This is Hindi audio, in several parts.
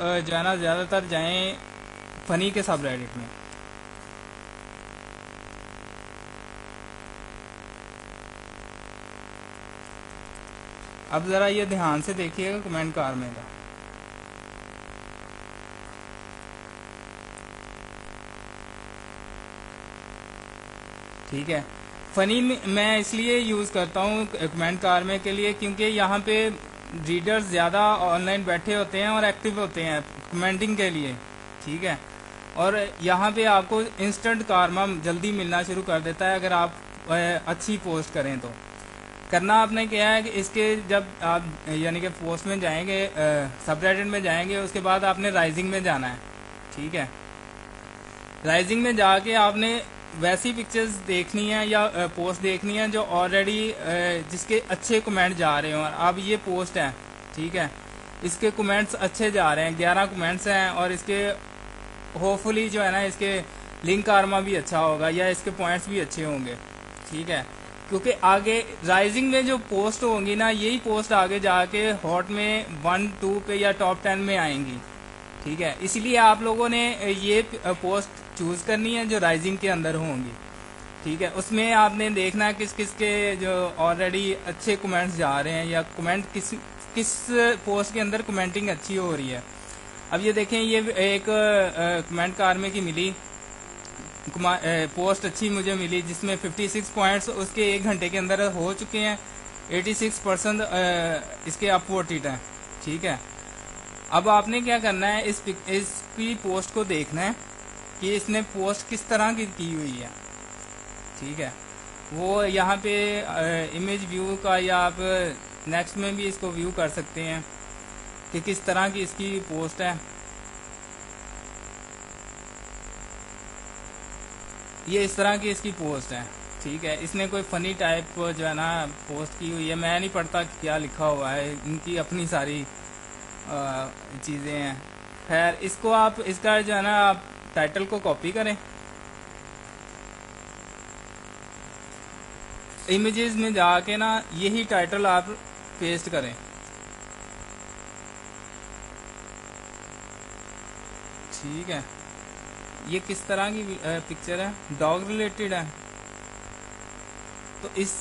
अ, जो है ना ज़्यादातर जाएँ फनी के सब रेडिट में। अब ज़रा ये ध्यान से देखिएगा कमेंट कार में का ठीक है। फनी मैं इसलिए यूज़ करता हूँ कमेंट कार में के लिए क्योंकि यहाँ पे रीडर्स ज़्यादा ऑनलाइन बैठे होते हैं और एक्टिव होते हैं कमेंटिंग के लिए, ठीक है? और यहाँ पे आपको इंस्टेंट कारमा जल्दी मिलना शुरू कर देता है अगर आप अच्छी पोस्ट करें तो। करना आपने क्या है कि इसके जब आप, यानी कि पोस्ट में जाएँगे सब में जाएँगे, उसके बाद आपने राइजिंग में जाना है, ठीक है? राइजिंग में जाके आपने वैसी पिक्चर्स देखनी है या पोस्ट देखनी है जो ऑलरेडी जिसके अच्छे कमेंट जा रहे हो। अब ये पोस्ट है, ठीक है? इसके कमेंट्स अच्छे जा रहे हैं, ग्यारह कमेंट्स हैं और इसके होपफुली जो है ना, इसके लिंक आर्मा भी अच्छा होगा या इसके पॉइंट्स भी अच्छे होंगे, ठीक है? क्योंकि आगे राइजिंग में जो पोस्ट होंगी ना, यही पोस्ट आगे जाके हॉट में वन टू पे या टॉप टेन में आएँगी, ठीक है? इसलिए आप लोगों ने ये पोस्ट चूज़ करनी है जो राइजिंग के अंदर होंगी। ठीक है? उसमें आपने देखना है किस किस के जो ऑलरेडी अच्छे कमेंट्स जा रहे हैं या कमेंट किस किस पोस्ट के अंदर कमेंटिंग अच्छी हो रही है। अब ये देखें, ये एक कमेंट कार में की मिली। पोस्ट अच्छी मुझे मिली, जिसमें 56 पॉइंट्स उसके एक घंटे के अंदर हो चुके हैं। 86 परसेंट इसके अपवोटेड हैं। ठीक है? अब आपने क्या करना है? इस इसकी पोस्ट को देखना है। कि इसने पोस्ट किस तरह की की हुई है। ठीक है? वो यहाँ पे इमेज व्यू का या आप नेक्स्ट में भी इसको व्यू कर सकते हैं कि किस तरह की इसकी पोस्ट है। ये इस तरह की इसकी पोस्ट है। ठीक है? इसने कोई फनी टाइप जो है ना पोस्ट की हुई है। मैं नहीं पढ़ता क्या लिखा हुआ है। इनकी अपनी सारी चीज़ें हैं। खैर, इसको आप, इसका जो है ना आप टाइटल को कॉपी करें। इमेजेस में जाके ना, यही टाइटल आप पेस्ट करें। ठीक है। ये किस तरह की पिक्चर है? डॉग रिलेटेड है। तो इस,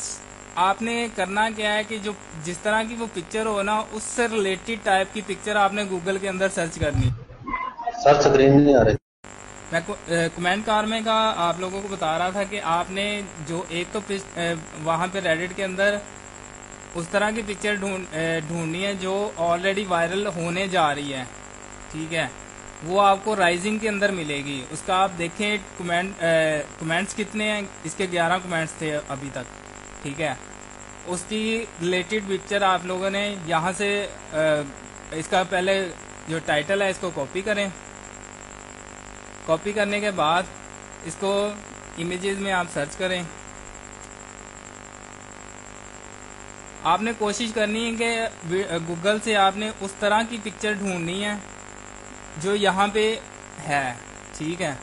आपने करना क्या है कि जो, जिस तरह की वो पिक्चर हो ना, उससे रिलेटेड टाइप की पिक्चर आपने गूगल के अंदर सर्च करनी। सर स्क्रीन नहीं आ रही। मैं कमेंट कार में का आप लोगों को बता रहा था कि आपने जो एक तो वहाँ पे रेडिट के अंदर उस तरह की पिक्चर ढूंढनी है जो ऑलरेडी वायरल होने जा रही है। ठीक है? वो आपको राइजिंग के अंदर मिलेगी। उसका आप देखें कमेंट कमेंट्स कितने हैं? इसके 11 कमेंट्स थे अभी तक। ठीक है? उसकी रिलेटेड पिक्चर आप लोगों ने यहाँ से आ, इसका पहले जो टाइटल है इसको कॉपी करें। कॉपी करने के बाद इसको इमेजेस में आप सर्च करें। आपने कोशिश करनी है कि गूगल से आपने उस तरह की पिक्चर ढूंढनी है जो यहाँ पे है। ठीक है?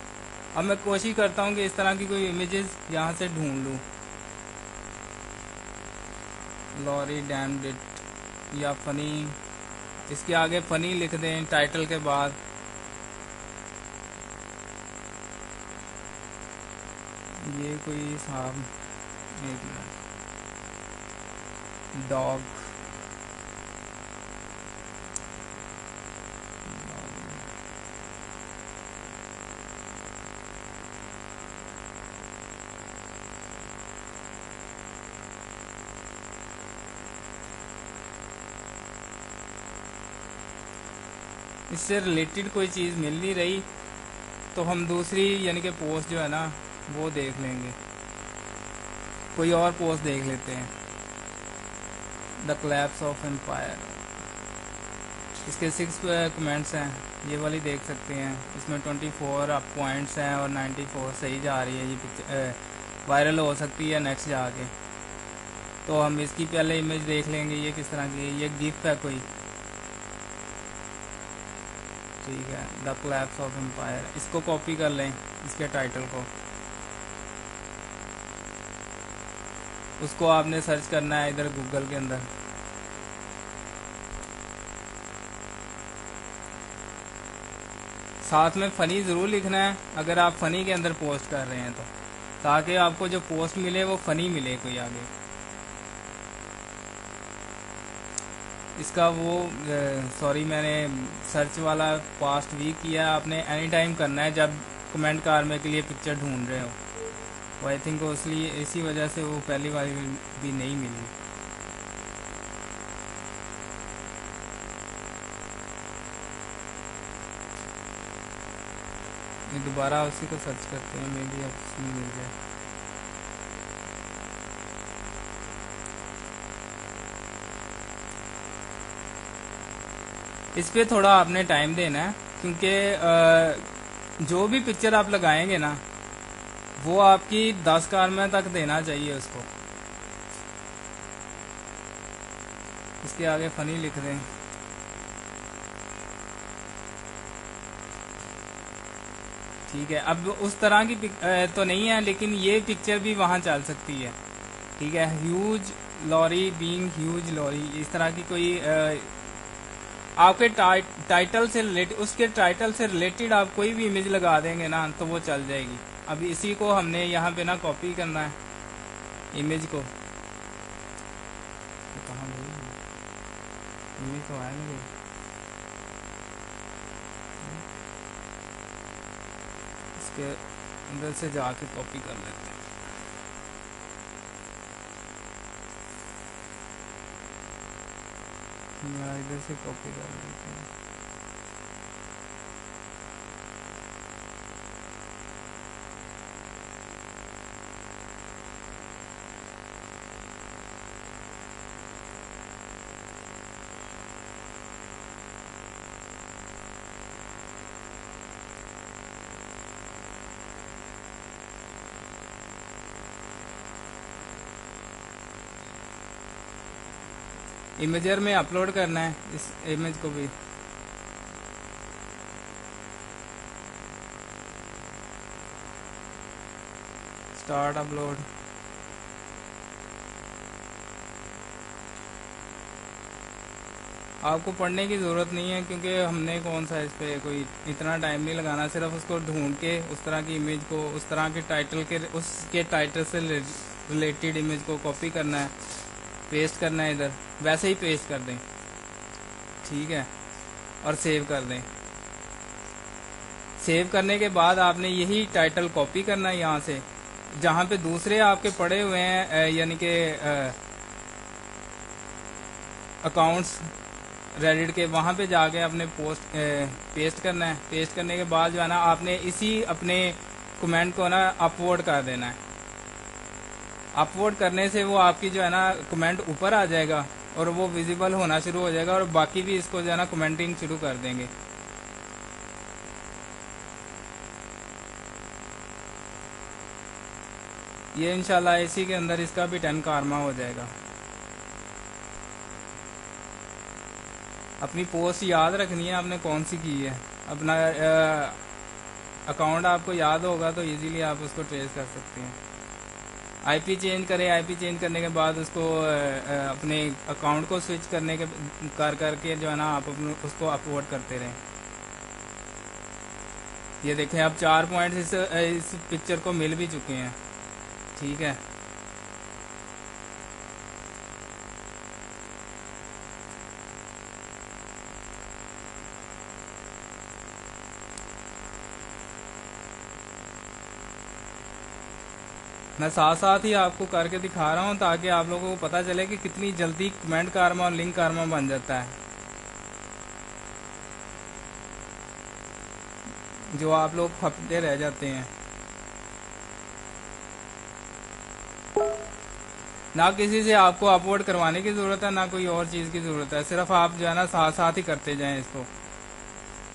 अब मैं कोशिश करता हूँ कि इस तरह की कोई इमेजेस यहाँ से ढूंढ लूँ। लॉरी डैम डिट या फनी इसके आगे फनी लिख दें टाइटल के बाद। ये कोई साहब एक डॉग इससे रिलेटेड कोई चीज़ मिल नहीं रही तो हम दूसरी, यानी कि पोस्ट जो है ना वो देख लेंगे। कोई और पोस्ट देख लेते हैं। द क्लैप्स ऑफ़ एम्पायर इसके सिक्स कमेंट्स हैं। ये वाली देख सकते हैं। इसमें ट्वेंटी फोर अब पॉइंट्स हैं और नाइन्टी फोर सही जा रही है ये वायरल हो सकती है नेक्स्ट जाके। तो हम इसकी पहले इमेज देख लेंगे ये किस तरह की है। ये गिफ्ट है कोई। ठीक है। द क्लैप्स ऑफ़ एम्पायर इसको कॉपी कर लें, इसके टाइटल को। उसको आपने सर्च करना है इधर गूगल के अंदर। साथ में फ़नी ज़रूर लिखना है, अगर आप फ़नी के अंदर पोस्ट कर रहे हैं तो। ताकि आपको जो पोस्ट मिले, वो फ़नी मिले कोई आगे। इसका वो सॉरी मैंने सर्च वाला पास्ट वीक किया, आपने एनी टाइम करना है, जब कमेंट कार में के लिए पिक्चर ढूंढ रहे हो। वो आई थिंक इसलिए इसी वजह से वो पहली बार भी नहीं मिली। दोबारा उसी को सर्च करते हैं मे बी अब मिल जाए। इस पर थोड़ा आपने टाइम देना है, क्योंकि जो भी पिक्चर आप लगाएँगे ना वो आपकी दस कार में तक देना चाहिए उसको। इसके आगे फनी लिख दें। ठीक है अब उस तरह की तो नहीं है लेकिन ये पिक्चर भी वहाँ चल सकती है। ठीक है Hugh Laurie being Hugh Laurie इस तरह की कोई आपके टाइ, टाइटल से रिलेटेड उसके टाइटल से रिलेटेड आप कोई भी इमेज लगा देंगे ना तो वो चल जाएगी। अब इसी को हमने यहाँ पे ना कॉपी करना है इमेज को। तो कहाँ इमेज तो आया नहीं। इसके अंदर से जाके कॉपी कर लेते हैं। इधर से कॉपी कर लेते हैं। इमेजर में अपलोड करना है, इस इमेज को भी। स्टार्ट अपलोड आपको पढ़ने की ज़रूरत नहीं है, क्योंकि हमने कौन सा इस पर कोई इतना टाइम नहीं लगाना, सिर्फ़ उसको ढूंढ के, उस तरह की इमेज को, उस तरह के टाइटल के उसके टाइटल से रिलेटेड इमेज को कॉपी करना है। पेस्ट करना है इधर। वैसे ही पेस्ट कर दें। ठीक है? और सेव कर दें। सेव करने के बाद आपने यही टाइटल कॉपी करना है यहाँ से। जहाँ पे दूसरे आपके पड़े हुए हैं यानी कि अकाउंट्स रेडिट के वहाँ पे जाके अपने पोस्ट ए, पेस्ट करना है। पेस्ट करने के बाद जो है ना आपने इसी अपने कमेंट को ना अपलोड कर देना है। अपलोड करने से वो आपकी जो है ना कमेंट ऊपर आ जाएगा और वो विजिबल होना शुरू हो जाएगा और बाकी भी इसको जो है ना कमेंटिंग शुरू कर देंगे। ये इंशाल्लाह इसी के अंदर इसका भी टेन कारमा हो जाएगा। अपनी पोस्ट याद रखनी है आपने कौन सी की है। अपना अकाउंट आपको याद होगा तो इजीली आप उसको ट्रेस कर सकते हैं। आईपी चेंज करें आईपी चेंज करने के बाद उसको अपने अकाउंट को स्विच करने के, कर, करके जो है ना, आप उसको अपलोड करते रहें। ये देखें आप चार पॉइंट्स इस इस पिक्चर को मिल भी चुके हैं। ठीक है? मैं साथ साथ ही आपको करके दिखा रहा हूँ ताकि आप लोगों को पता चले कि कितनी जल्दी कमेंट कारमा और लिंक कारमा बन जाता है। जो आप लोग खपते रह जाते हैं। ना किसी से आपको अपलोड करवाने की ज़रूरत है, ना कोई और चीज़ की ज़रूरत है। सिर्फ़ आप जो है ना साथ साथ ही करते जाएँ इसको।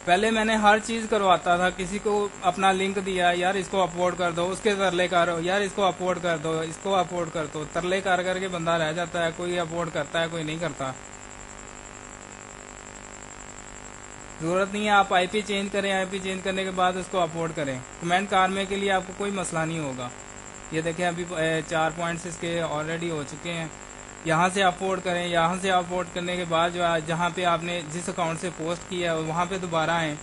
पहले मैंने हर चीज़ करवाता था, किसी को अपना लिंक दिया, यार इसको अपलोड कर दो, उसके तरले कर, यार इसको अपलोड कर दो, इसको अपलोड कर दो, तरले कर करके बंदा रह जाता है, कोई अपलोड करता है, कोई नहीं करता। ज़रूरत नहीं है, आप आईपी चेंज करें आईपी चेंज करने के बाद उसको अपलोड करें। कमेंट कार में के लिए आपको कोई मसला नहीं होगा। ये देखें, अभी चार पॉइंट्स इसके ऑलरेडी हो चुके हैं। यहाँ से अपलोड करें, यहाँ से अपलोड करने के बाद जो है जहाँ पे आपने जिस अकाउंट से पोस्ट किया है, वहाँ पे दोबारा आए।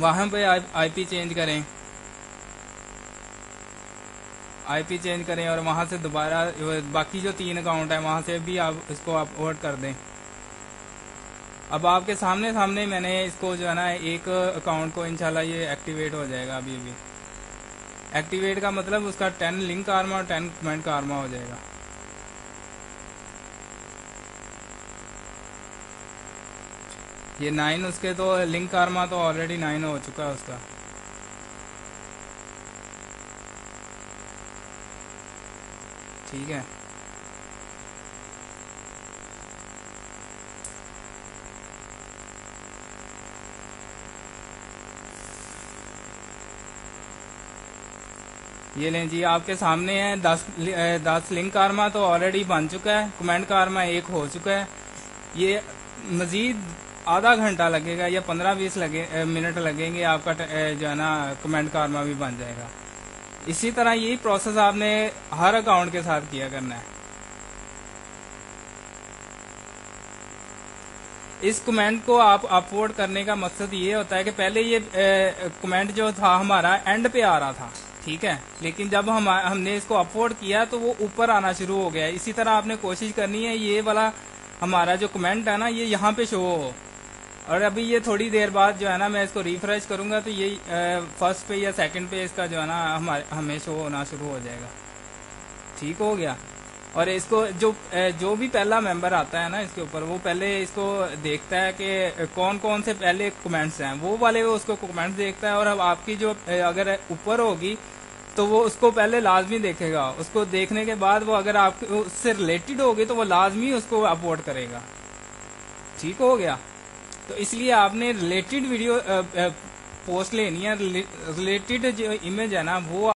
वहाँ पे आईपी चेंज करें। आईपी चेंज करें और वहाँ से दोबारा बाकी जो तीन अकाउंट है, वहाँ से भी आप इसको अपलोड कर दें। अब आपके सामने सामने मैंने इसको जो है ना, एक अकाउंट को इंशाल्लाह ये एक्टिवेट हो जाएगा अभी अभी एक्टिवेट का मतलब उसका टेन लिंक आर्मा और टेन कमेंट का आर्मा हो जाएगा। ये नाइन उसके तो लिंक कारमा तो ऑलरेडी नाइन हो चुका है उसका। ठीक है। ये लें जी, आपके सामने है, दस दस लिंक कारमा तो ऑलरेडी बन चुका है कमेंट कारमा एक हो चुका है। ये मजीद आधा घंटा लगेगा या पंद्रह बीस लगे मिनट लगेंगे, आपका जो है ना, कमेंट कारमा भी बन जाएगा। इसी तरह यही प्रोसेस आपने हर अकाउंट के साथ किया करना है। इस कमेंट को आप अपलोड करने का मकसद ये होता है कि पहले ये कमेंट जो था हमारा एंड पे आ रहा था, ठीक है? लेकिन जब हम, हमने इसको अपलोड किया तो वो ऊपर आना शुरू हो गया इसी तरह आपने कोशिश करनी है ये वाला हमारा जो कमेंट है ना, ये यहाँ पे शो हो। और अभी ये थोड़ी देर बाद जो है ना, मैं इसको रिफ्रेश करूँगा तो ये फ़र्स्ट पे या सेकंड पे इसका जो है ना, हमारे, हमें शो होना शुरू हो जाएगा। ठीक हो गया? और इसको जो जो भी पहला मेंबर आता है ना इसके ऊपर, वो पहले इसको देखता है कि कौन कौन से पहले कमेंट्स हैं। वो वाले वो उसको कमेंट्स देखता है और अब आपकी जो अगर ऊपर होगी तो वो उसको पहले लाजमी देखेगा। उसको देखने के बाद वो अगर आप, उससे रिलेटेड होगी तो वो लाजमी उसको अपलोड करेगा। ठीक हो गया? तो इसलिए आपने रिलेटेड वीडियो पोस्ट लेनी है रिलेटेड जो इमेज है ना वो